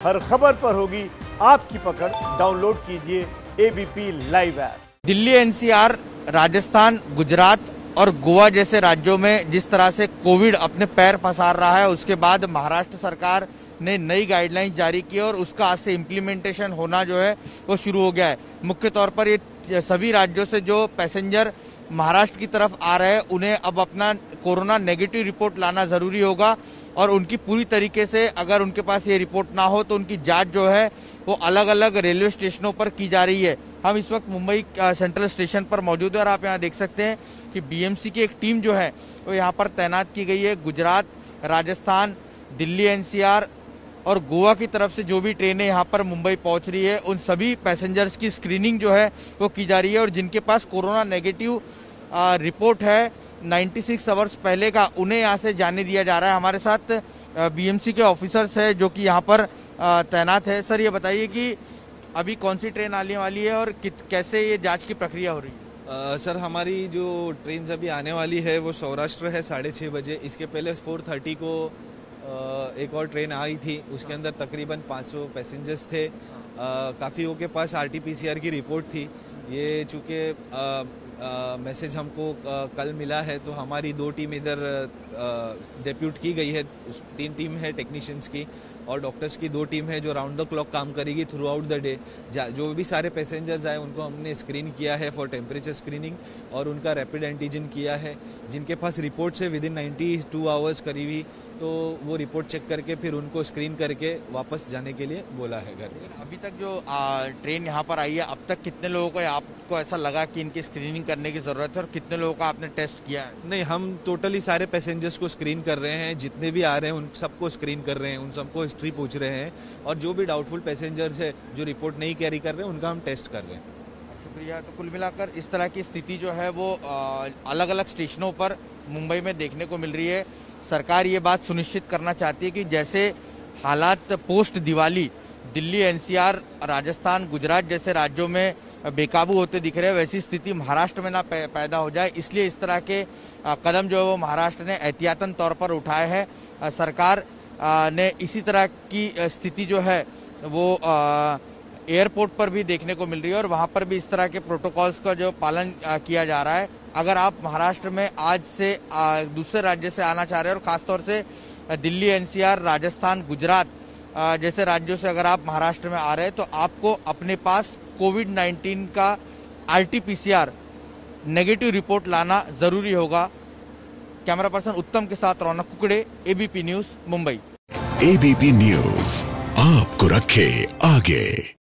हर खबर पर होगी आपकी पकड़। डाउनलोड कीजिए ABP live app Delhi NCR Rajasthan, Gujarat और गोवा जैसे राज्यों में जिस तरह से कोविड अपने पैर पसार रहा है, उसके बाद महाराष्ट्र सरकार ने नई गाइडलाइंस जारी की और उसका आज से इम्प्लीमेंटेशन होना जो है, वो शुरू हो गया है। मुख्य तौर पर ये सभी राज्यों से जो पैसेंजर महाराष्ट्र की तरफ़ आ रहे हैं, उन्हें अब अपना कोरोना नेगेटिव रिपोर्ट लाना ज़रूरी होगा और उनकी पूरी तरीके से अगर उनके पास ये रिपोर्ट ना हो तो उनकी जाँच जो है, वो अलग अलग रेलवे स्टेशनों पर की जा रही है। हम इस वक्त मुंबई सेंट्रल स्टेशन पर मौजूद है और आप यहाँ देख सकते हैं कि बीएमसी की एक टीम जो है, वो यहाँ पर तैनात की गई है। गुजरात, राजस्थान, दिल्ली एनसीआर और गोवा की तरफ़ से जो भी ट्रेनें यहाँ पर मुंबई पहुँच रही है, उन सभी पैसेंजर्स की स्क्रीनिंग जो है, वो की जा रही है और जिनके पास कोरोना नेगेटिव रिपोर्ट है 96 सिक्स आवर्स पहले का उन्हें यहाँ से जाने दिया जा रहा है। हमारे साथ बीएमसी के ऑफिसर्स है जो कि यहाँ पर तैनात है। सर ये बताइए कि अभी कौन सी ट्रेन आने वाली है और कैसे ये जाँच की प्रक्रिया हो रही है? आ, सर हमारी जो ट्रेन अभी आने वाली है वो सौराष्ट्र है साढ़े छः बजे। इसके पहले फोर थर्टी को आ, एक और ट्रेन आई थी। उसके अंदर तकरीबन 500 पैसेंजर्स थे। काफ़ी के पास आरटीपीसीआर की रिपोर्ट थी। ये चूँकि मैसेज हमको कल मिला है तो हमारी दो टीम इधर डेप्यूट की गई है। तीन टीम है टेक्नीशियंस की और डॉक्टर्स की दो टीम है जो राउंड द क्लॉक काम करेगी थ्रू आउट द डे जो भी सारे पैसेंजर्स आए, उनको हमने स्क्रीन किया है फॉर टेम्परेचर स्क्रीनिंग और उनका रैपिड एंटीजन किया है, जिनके पास रिपोर्ट्स है within ninety two hours करीबी तो वो रिपोर्ट चेक करके फिर उनको स्क्रीन करके वापस जाने के लिए बोला है घर। अभी तक जो आ, ट्रेन यहाँ पर आई है अब तक कितने लोगों को आपको ऐसा लगा कि इनकी स्क्रीनिंग करने की ज़रूरत है और कितने लोगों का आपने टेस्ट किया है? नहीं हम टोटली सारे पैसेंजर्स को स्क्रीन कर रहे हैं जितने भी आ रहे हैं उन सबको स्क्रीन कर रहे हैं उन सबको हिस्ट्री पूछ रहे हैं और जो भी डाउटफुल पैसेंजर्स है जो रिपोर्ट नहीं कैरी कर रहे हैं उनका हम टेस्ट कर रहे हैं। शुक्रिया। तो कुल मिलाकर इस तरह की स्थिति जो है वो अलग अलग स्टेशनों पर मुंबई में देखने को मिल रही है। सरकार ये बात सुनिश्चित करना चाहती है कि जैसे हालात पोस्ट दिवाली, दिल्ली, एनसीआर, राजस्थान, गुजरात जैसे राज्यों में बेकाबू होते दिख रहे हैं, वैसी स्थिति महाराष्ट्र में ना पैदा हो जाए। इसलिए इस तरह के कदम जो है वो महाराष्ट्र ने एहतियातन तौर पर उठाए हैं। सरकार ने इसी तरह की स्थिति जो है वो एयरपोर्ट पर भी देखने को मिल रही है और वहाँ पर भी इस तरह के प्रोटोकॉल्स का जो पालन किया जा रहा है। अगर आप महाराष्ट्र में आज से दूसरे राज्य से आना चाह रहे हैं और खासतौर से दिल्ली, एनसीआर, राजस्थान, गुजरात जैसे राज्यों से अगर आप महाराष्ट्र में आ रहे हैं तो आपको अपने पास कोविड 19 का आरटीपीसीआर नेगेटिव रिपोर्ट लाना ज़रूरी होगा। कैमरा पर्सन उत्तम के साथ Raunak Kukde, ABP news, Mumbai. ABP news, आपको रखे आगे।